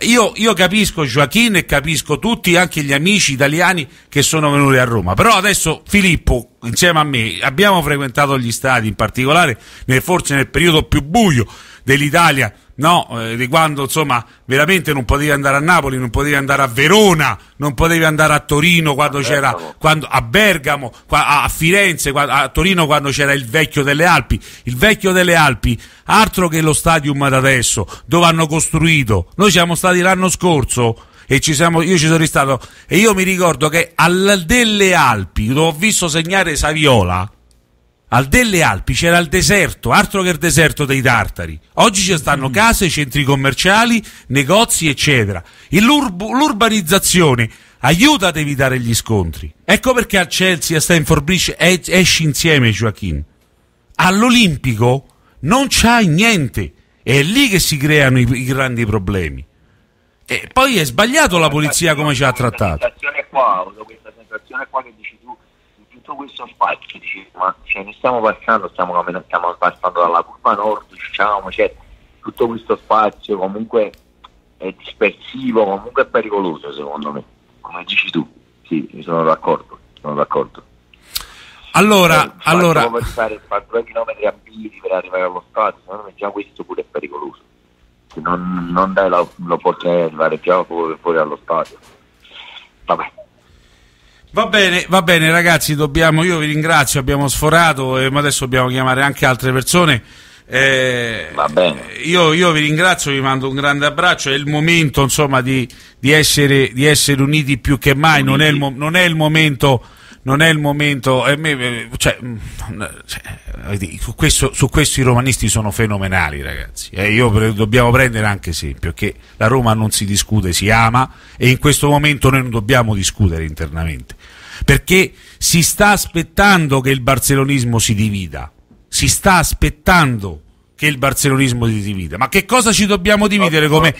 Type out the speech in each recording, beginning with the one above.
io, io, capisco Joaquin e capisco tutti, anche gli amici italiani che sono venuti a Roma, però adesso Filippo, insieme a me, abbiamo frequentato gli stadi, in particolare nel, forse nel periodo più buio dell'Italia, no, eh, di quando insomma veramente non potevi andare a Napoli, non potevi andare a Verona, non potevi andare a Torino quando a c'era, quando, a Bergamo, a, a Firenze, a Torino quando c'era il vecchio delle Alpi. Il vecchio delle Alpi, altro che lo stadium da adesso, dove hanno costruito. Noi siamo stati l'anno scorso e ci siamo, io ci sono ristato e io mi ricordo che al delle Alpi, dove ho visto segnare Saviola, al delle Alpi c'era il deserto, altro che il deserto dei tartari. Oggi ci stanno mm. case, centri commerciali, negozi, eccetera. L'urbanizzazione aiuta ad evitare gli scontri. Ecco perché al Chelsea, a Stanford Bridge, esci insieme Joaquin. All'Olimpico non c'hai niente. È lì che si creano i, i grandi problemi. E poi è sbagliato la polizia come ci ha trattato. Questa sensazione qua, questa sensazione qua che dici tutto questo spazio, dici, ma cioè, ne stiamo passando, stiamo, stiamo passando dalla curva nord, diciamo, cioè, tutto questo spazio comunque è dispersivo, comunque è pericoloso secondo me, come dici tu, sì, sono d'accordo, sono d'accordo. Allora, eh, allora... Come fare, fare due chilometri a piedi per arrivare allo stadio, secondo me già questo pure è pericoloso. Non, non dai l'opportunità di arrivare già fuori, fuori allo stadio. Vabbè. Va bene, va bene ragazzi, dobbiamo, io vi ringrazio, abbiamo sforato, eh, ma adesso dobbiamo chiamare anche altre persone. Eh, va bene. Io, io, vi ringrazio, vi mando un grande abbraccio, è il momento insomma, di, di, essere, di essere, uniti più che mai, non è, il, non è il momento non è il momento. Eh, me, cioè, mm, cioè, su, questo, su, questo, i romanisti sono fenomenali, ragazzi. Eh, io dobbiamo prendere anche esempio che la Roma non si discute, si ama e in questo momento noi non dobbiamo discutere internamente perché si sta aspettando che il barcelonismo si divida. Si sta aspettando che il barcelonismo si divida. Ma che cosa ci dobbiamo dividere come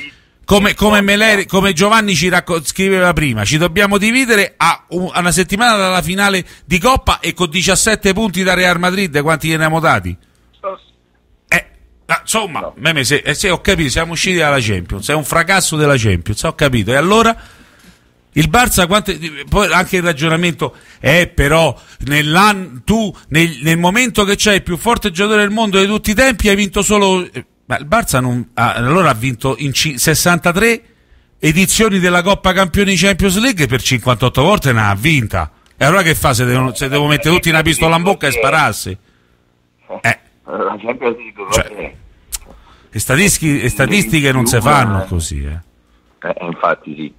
come, come, Meleri, come Giovanni ci scriveva prima, ci dobbiamo dividere a, un, a, una settimana dalla finale di Coppa e con 17 punti da Real Madrid, quanti ne abbiamo dati? Eh, insomma, no. me, se, eh, se, ho capito, siamo usciti dalla Champions, è un fracasso della Champions, ho capito. E allora il Barça, quante, poi anche il ragionamento è però tu nel, nel momento che c'è il più forte giocatore del mondo di tutti i tempi hai vinto solo eh, ma il Barça non, ah, allora ha vinto in c- 63 edizioni della Coppa Campioni Champions League per 58 volte ne ha vinta. E allora che fa se devo, se devo mettere tutti una pistola in bocca e spararsi? Eh. Cioè, le statistiche, le statistiche non si fanno così. Eh. Eh, infatti sì.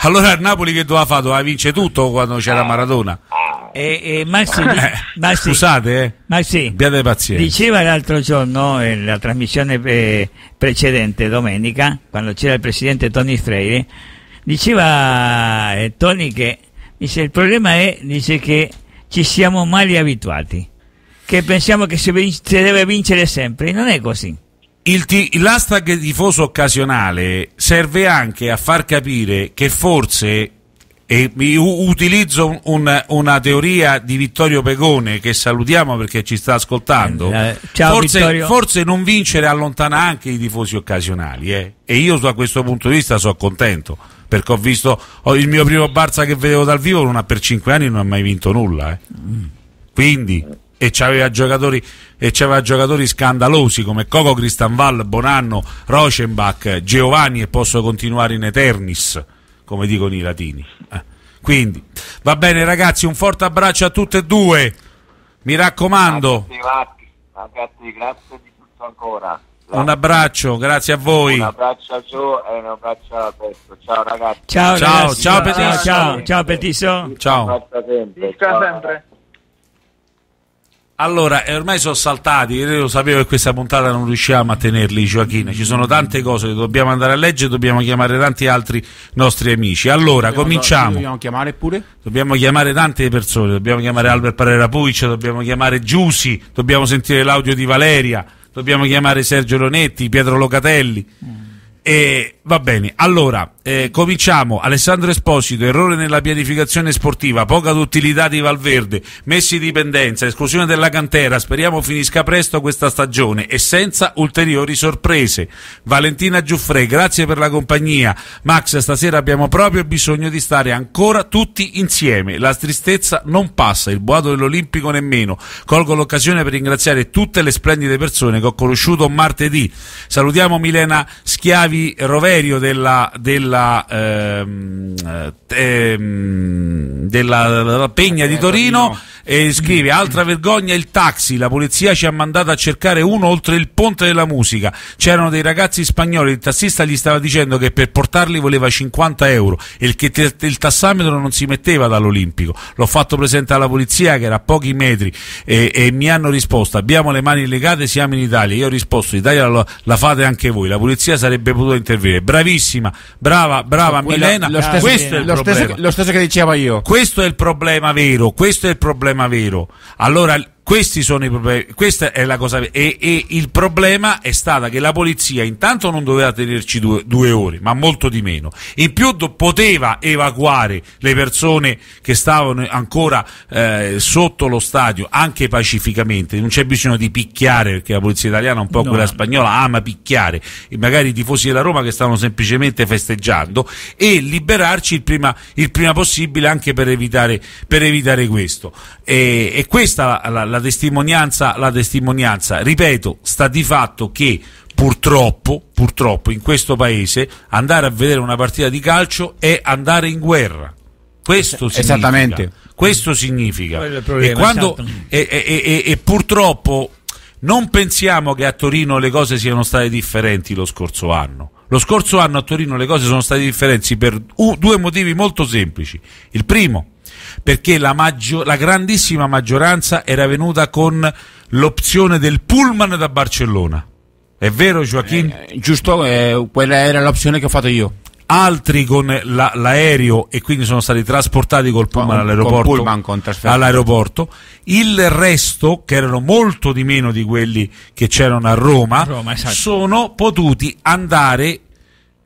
allora il Napoli che doveva fare? Doveva vincere tutto quando c'era Maradona. Eh, eh, Massi, eh, Massi, scusate, eh. Massi, abbiate pazienza. Diceva l'altro giorno, nella trasmissione eh, precedente, domenica, quando c'era il presidente Tony Freire, diceva Tony che dice, il problema è dice, che ci siamo male abituati, che pensiamo che si, vince, si deve vincere sempre, non è così. L'hashtag tifoso occasionale serve anche a far capire che forse e utilizzo un, una teoria di Vittorio Pegone che salutiamo perché ci sta ascoltando eh, ciao, forse, forse, non vincere allontana anche i tifosi occasionali eh? e io da questo punto di vista sono contento perché ho visto ho il mio primo Barça che vedevo dal vivo non ha per cinque anni non ha mai vinto nulla eh? quindi e c'aveva giocatori, e c'aveva giocatori scandalosi come Coco Cristanval, Bonanno, Rochenbach, Giovanni e posso continuare in eternis, come dicono i latini. Eh. Quindi, va bene ragazzi, un forte abbraccio a tutte e due, mi raccomando. Ragazzi, grazie di tutto ancora. Un abbraccio, grazie a voi. Un abbraccio a Gio e un abbraccio a Alberto. Ciao ragazzi. Ciao, ciao, ragazzi. ciao, Petiso. Ciao, ciao, Petiso. Ciao. Ciao. sempre. Allora, ormai sono saltati, io sapevo che questa puntata non riusciamo a tenerli, Gioachino. Ci sono tante cose che dobbiamo andare a leggere, dobbiamo chiamare tanti altri nostri amici. Allora, dobbiamo, cominciamo. Dobbiamo chiamare pure? Dobbiamo chiamare tante persone, dobbiamo chiamare Albert Parera Puic, dobbiamo chiamare Giusi, dobbiamo sentire l'audio di Valeria, dobbiamo chiamare Sergio Lonetti, Pietro Locatelli. Mm. E va bene, allora eh, cominciamo. Alessandro Esposito, errore nella pianificazione sportiva, poca duttilità di Valverde, messi dipendenza, esclusione della cantera. Speriamo finisca presto questa stagione e senza ulteriori sorprese. Valentina Giuffre, grazie per la compagnia. Max, stasera abbiamo proprio bisogno di stare ancora tutti insieme. La tristezza non passa, il boato dell'Olimpico nemmeno. Colgo l'occasione per ringraziare tutte le splendide persone che ho conosciuto martedì. Salutiamo Milena Schiavi Roverio della, della, ehm, ehm, della, della Pegna di Torino e scrive altra vergogna il taxi. La polizia ci ha mandato a cercare uno oltre il ponte della musica. C'erano dei ragazzi spagnoli il tassista gli stava dicendo che per portarli voleva 50 euro e il, che il tassametro non si metteva dall'Olimpico. L'ho fatto presente alla polizia che era a pochi metri e, e mi hanno risposto abbiamo le mani legate siamo in Italia. Io ho risposto Italia la, la fate anche voi la polizia sarebbe potuta intervenire. Bravissima brava brava Milena lo stesso, questo è il lo problema. stesso, lo stesso che dicevo io. questo è il problema vero, questo è il problema vero. Allora, questi sono i problemi, questa è la cosa. E, e il problema è stata che la polizia intanto non doveva tenerci due, due ore, ma molto di meno. In più do- poteva evacuare le persone che stavano ancora eh, sotto lo stadio, anche pacificamente. Non c'è bisogno di picchiare, perché la polizia italiana, un po' No. quella spagnola, ama picchiare. E magari i tifosi della Roma che stavano semplicemente festeggiando e liberarci il prima, il prima possibile anche per evitare, per evitare questo. E, e questa la, la- la testimonianza, la testimonianza, ripeto, sta di fatto che purtroppo, purtroppo in questo paese andare a vedere una partita di calcio è andare in guerra. Questo significa. Esattamente. Questo significa. Il e, problema, quando, esatto. e, e- e- e purtroppo non pensiamo che a Torino le cose siano state differenti lo scorso anno. Lo scorso anno a Torino le cose sono state differenti per u- due motivi molto semplici. Il primo, perché la, maggio- la grandissima maggioranza era venuta con l'opzione del pullman da Barcellona. È vero Joaquin? Eh, giusto, eh, quella era l'opzione che ho fatto io. altri con la- l'aereo e quindi sono stati trasportati col pullman Con- all'aeroporto, con pullman, con all'aeroporto. Il resto, che erano molto di meno di quelli che c'erano a Roma, Roma, esatto. sono potuti andare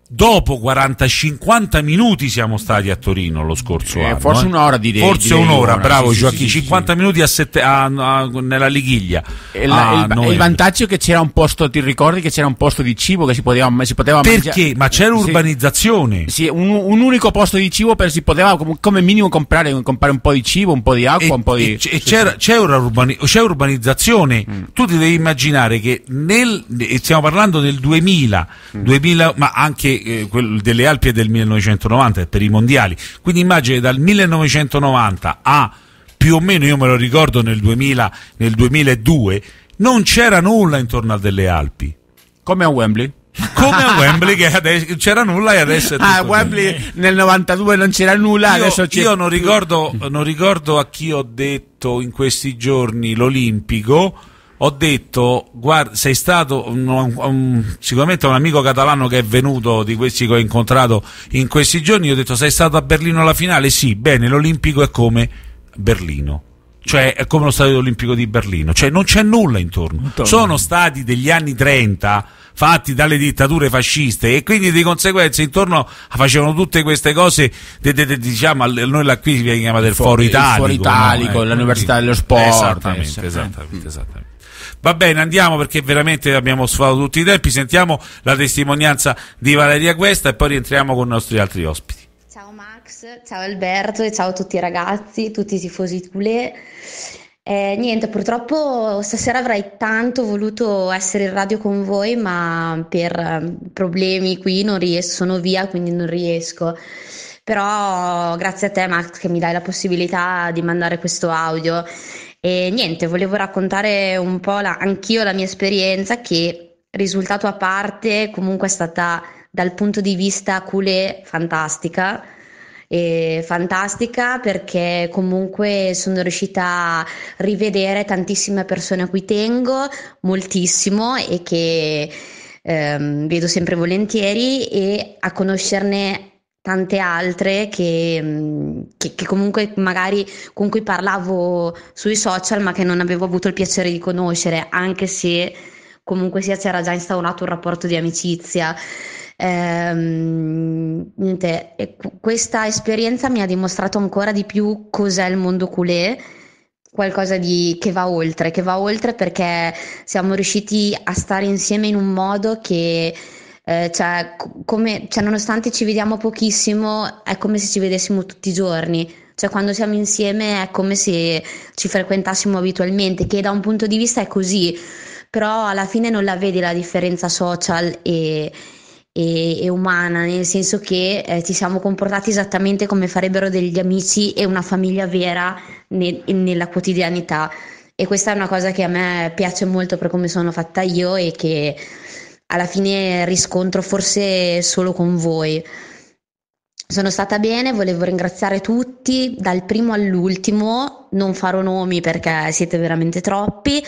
dopo 40-50 minuti siamo stati a Torino lo scorso Eh, anno. forse eh. un'ora direi- Forse direi un'ora, un'ora, bravo sì, sì, Gioacchino, sì, sì, 50 minuti a sette- a- a- nella Lighiglia. E, la- il, il vantaggio è che c'era un posto, ti ricordi che c'era un posto di cibo che si poteva, si poteva Perché? mangiare? Ma c'era Sì. urbanizzazione. Sì, un, un unico posto di cibo per si poteva com- come minimo comprare, comprare un po' di cibo, un po' di acqua, e, un po' di... e e c'era, c'è, urbani- c'è urbanizzazione. Mm. Tu ti devi immaginare che nel, stiamo parlando del 2000, Mm. 2000 ma anche eh, delle Alpi è del 1990 per i mondiali. Quindi immagini dal 1990 a più o meno, io me lo ricordo nel 2000, nel 2002, non c'era nulla intorno a delle Alpi. Come a Wembley. Come a Wembley che adesso c'era nulla e adesso è tutto Ah, a lì. Wembley nel 92 non c'era nulla, Io, adesso c'è... io non, ricordo, non ricordo a chi ho detto in questi giorni l'Olimpico. Ho detto, guarda, sei stato un- un- sicuramente un amico catalano che è venuto di questi che ho incontrato in questi giorni. Io ho detto, sei stato a Berlino alla finale? Sì, bene, l'Olimpico è come Berlino. Cioè è come lo stadio olimpico di Berlino, cioè non c'è nulla intorno. Intorno. Sono stati degli anni 30 fatti dalle dittature fasciste e quindi di conseguenza intorno facevano tutte queste cose, de- de- de- diciamo, noi la qui viene chiamata il foro italico. Foro Italico, no? l'Università dello Sport, Esattamente, eh, esattamente, esattamente. Va bene, andiamo perché veramente abbiamo sforato tutti i tempi. Sentiamo la testimonianza di Valeria Questa e poi rientriamo con i nostri altri ospiti. Ciao Max, ciao Alberto e ciao a tutti i ragazzi, tutti i tifosi culé. Eh, niente, purtroppo stasera avrei tanto voluto essere in radio con voi, ma per eh, problemi qui non riesco, sono via, quindi non riesco. Però grazie a te Max che mi dai la possibilità di mandare questo audio. E niente, volevo raccontare un po' la- anch'io la mia esperienza che risultato a parte comunque è stata dal punto di vista culé fantastica. E fantastica perché comunque sono riuscita a rivedere tantissime persone a cui tengo moltissimo e che ehm, vedo sempre volentieri e a conoscerne tante altre che, mm, che- che comunque magari con cui parlavo sui social ma che non avevo avuto il piacere di conoscere anche se comunque sia c'era già instaurato un rapporto di amicizia. Ehm, niente, questa esperienza mi ha dimostrato ancora di più cos'è il mondo culé qualcosa di, che va oltre, che va oltre perché siamo riusciti a stare insieme in un modo che eh, cioè, come, cioè, nonostante ci vediamo pochissimo, è come se ci vedessimo tutti i giorni. Cioè, quando siamo insieme è come se ci frequentassimo abitualmente, che da un punto di vista è così, però alla fine non la vedi la differenza social e, e, umana, nel senso che eh, ci siamo comportati esattamente come farebbero degli amici e una famiglia vera ne, nella quotidianità. E questa è una cosa che a me piace molto per come sono fatta io e che alla fine riscontro forse solo con voi. Sono stata bene, volevo ringraziare tutti, dal primo all'ultimo, non farò nomi perché siete veramente troppi,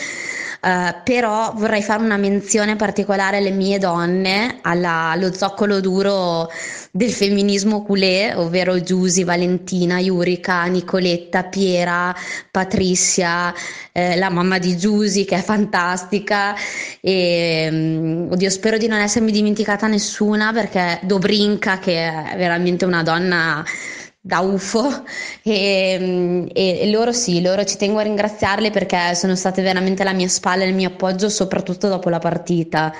eh, però vorrei fare una menzione particolare alle mie donne, alla, allo zoccolo duro del femminismo culé, ovvero Giusy, Valentina, Yurika, Nicoletta, Piera, Patricia, eh, la mamma di Giusy che è fantastica. E um, oddio spero di non essermi dimenticata nessuna perché Dobrinka che è veramente una donna da UFO e, e, loro sì, loro ci tengo a ringraziarle perché sono state veramente la mia spalla e il mio appoggio soprattutto dopo la partita.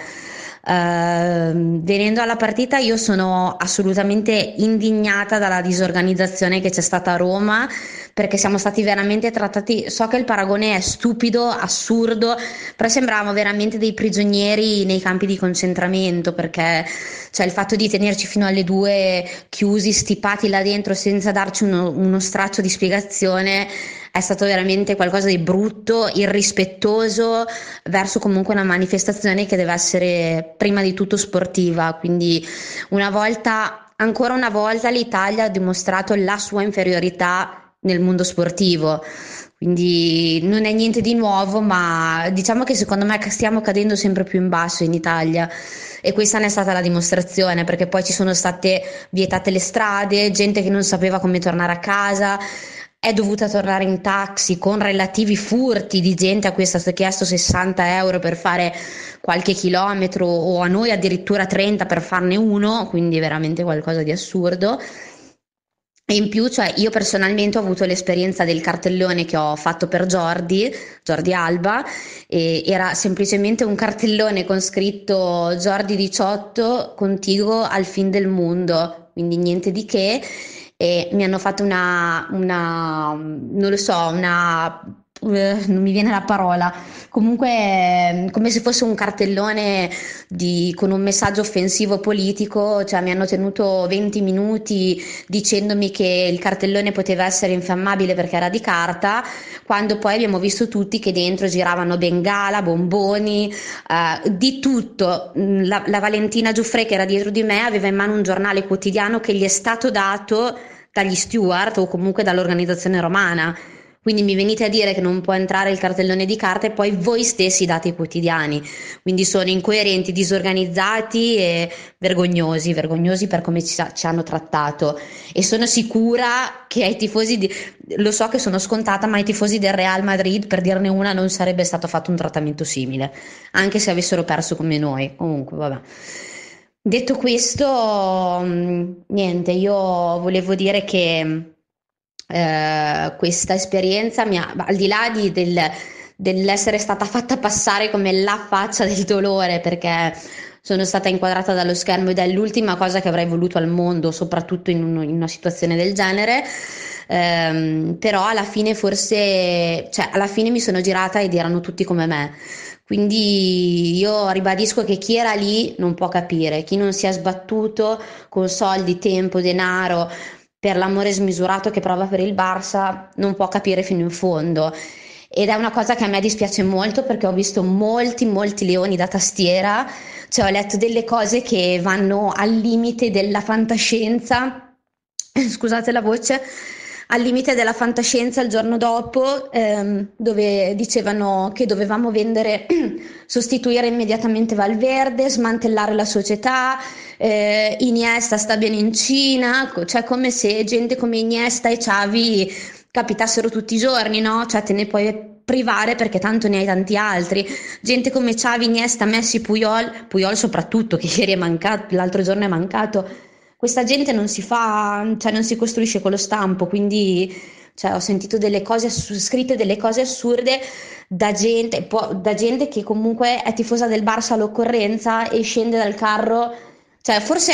Uh, venendo alla partita, io sono assolutamente indignata dalla disorganizzazione che c'è stata a Roma perché siamo stati veramente trattati. So che il paragone è stupido, assurdo, però sembravamo veramente dei prigionieri nei campi di concentramento perché cioè, il fatto di tenerci fino alle due chiusi, stipati là dentro senza darci uno, uno straccio di spiegazione è stato veramente qualcosa di brutto, irrispettoso verso comunque una manifestazione che deve essere prima di tutto sportiva. Quindi una volta, ancora una volta l'Italia ha dimostrato la sua inferiorità nel mondo sportivo. Quindi non è niente di nuovo, ma diciamo che secondo me stiamo cadendo sempre più in basso in Italia e questa ne è stata la dimostrazione perché poi ci sono state vietate le strade, gente che non sapeva come tornare a casa, è dovuta tornare in taxi con relativi furti di gente a cui è stato chiesto 60 euro per fare qualche chilometro o a noi addirittura 30 per farne uno, quindi veramente qualcosa di assurdo. E in più, cioè, io personalmente ho avuto l'esperienza del cartellone che ho fatto per Jordi, Jordi Alba, e era semplicemente un cartellone con scritto Jordi 18, contiguo al fin del mondo, quindi niente di che e mi hanno fatto una, una non lo so, una eh, non mi viene la parola, comunque come se fosse un cartellone di, con un messaggio offensivo politico, cioè mi hanno tenuto 20 minuti dicendomi che il cartellone poteva essere infiammabile perché era di carta, quando poi abbiamo visto tutti che dentro giravano bengala, bomboni, eh, di tutto. La, la Valentina Giuffre che era dietro di me aveva in mano un giornale quotidiano che gli è stato dato dagli steward o comunque dall'organizzazione romana. Quindi mi venite a dire che non può entrare il cartellone di carta e poi voi stessi date i quotidiani. Quindi sono incoerenti, disorganizzati e vergognosi, vergognosi per come ci, ci hanno trattato. E sono sicura che ai tifosi, di, lo so che sono scontata, ma ai tifosi del Real Madrid, per dirne una, non sarebbe stato fatto un trattamento simile, anche se avessero perso come noi. Comunque, vabbè. Detto questo, mm, niente, io volevo dire che eh, questa esperienza mi ha, al di là di, del, dell'essere stata fatta passare come la faccia del dolore, perché sono stata inquadrata dallo schermo ed è l'ultima cosa che avrei voluto al mondo, soprattutto in, un, in una situazione del genere. Um, però alla fine forse, cioè alla fine mi sono girata ed erano tutti come me. Quindi io ribadisco che chi era lì non può capire, chi non si è sbattuto con soldi, tempo, denaro per l'amore smisurato che prova per il Barça non può capire fino in fondo. Ed è una cosa che a me dispiace molto perché ho visto molti, molti leoni da tastiera, cioè ho letto delle cose che vanno al limite della fantascienza, scusate la voce, al limite della fantascienza il giorno dopo, ehm, dove dicevano che dovevamo vendere, sostituire immediatamente Valverde, smantellare la società, eh, Iniesta sta bene in Cina, cioè come se gente come Iniesta e Xavi capitassero tutti i giorni, no? Cioè te ne puoi privare perché tanto ne hai tanti altri. Gente come Xavi, Iniesta, Messi, Puyol, Puyol soprattutto che ieri è mancato, l'altro giorno è mancato. Questa gente non si fa, cioè non si costruisce con lo stampo, quindi cioè, ho sentito delle cose scritte delle cose assurde da gente, po- da gente che comunque è tifosa del Barça all'occorrenza e scende dal carro, cioè forse